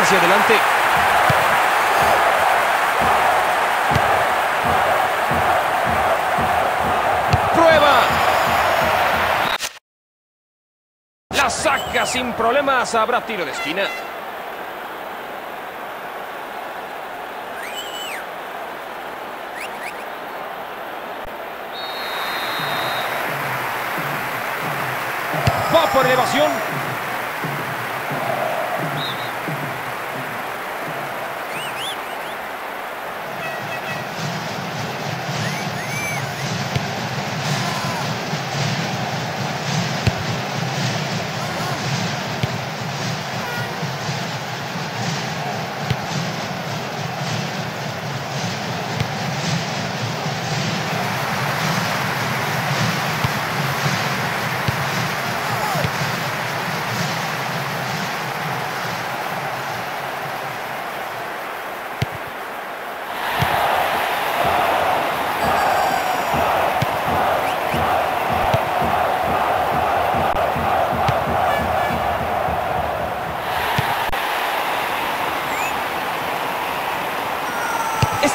hacia adelante. ¡Prueba! La saca sin problemas. Habrá tiro de esquina. Va por elevación.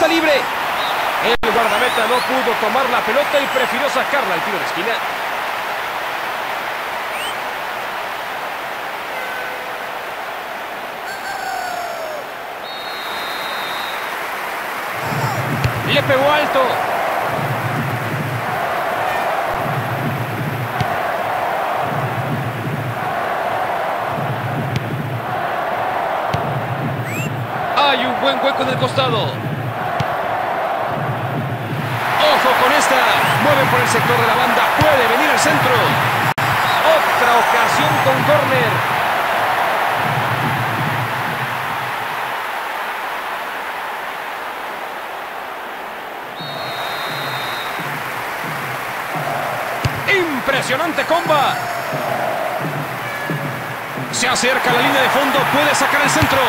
Libre. El guardameta no pudo tomar la pelota y prefirió sacarla al tiro de esquina. Le pegó alto. Hay un buen hueco en el costado. Esta. Mueve por el sector de la banda. Puede venir al centro. Otra ocasión con córner. Impresionante comba. Se acerca la línea de fondo. Puede sacar el centro.